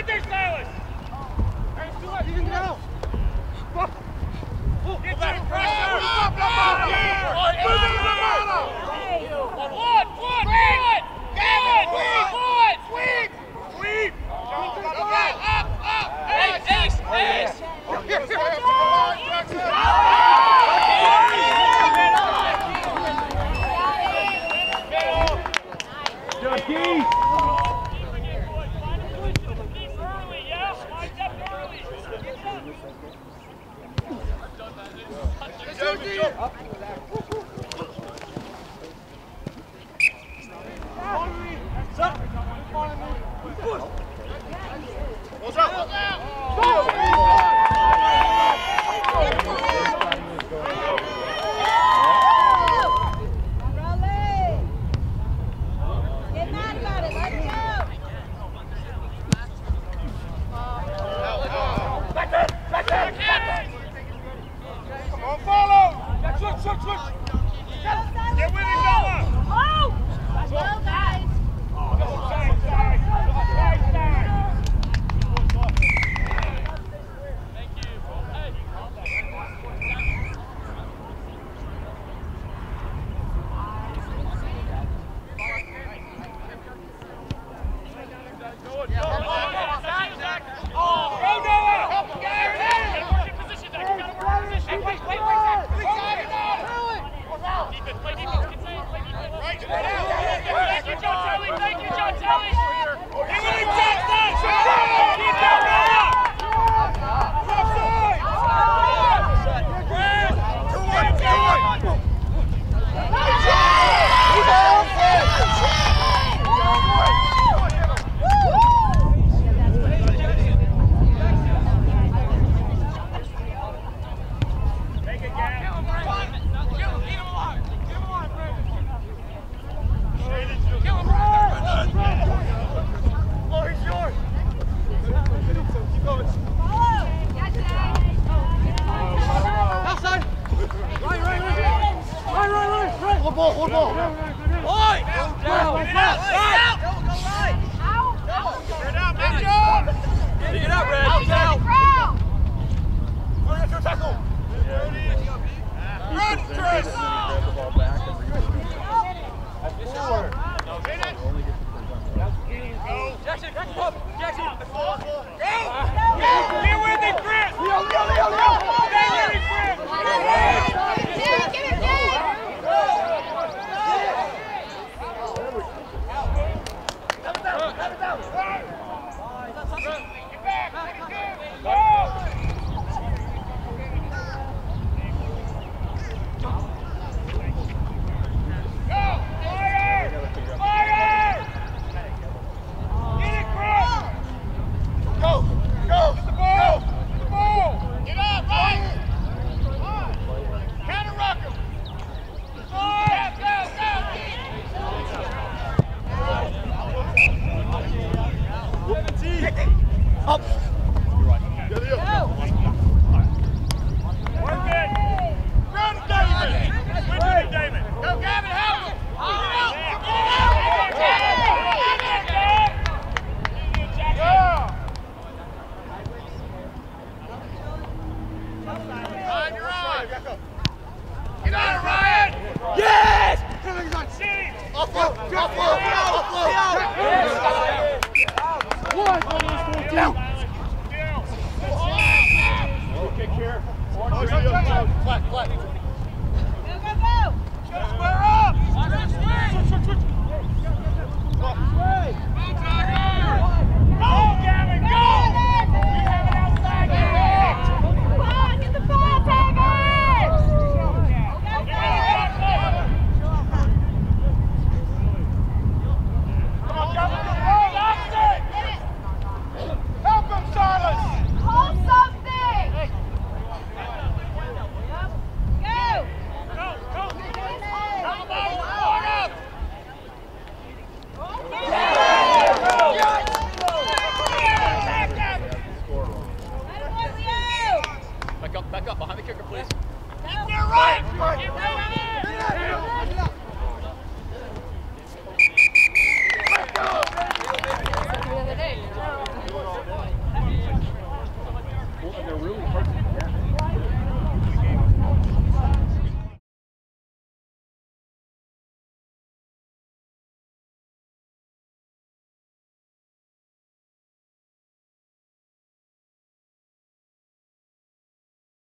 Идите, Стайлос! Keith! 好。好。Flat, flat.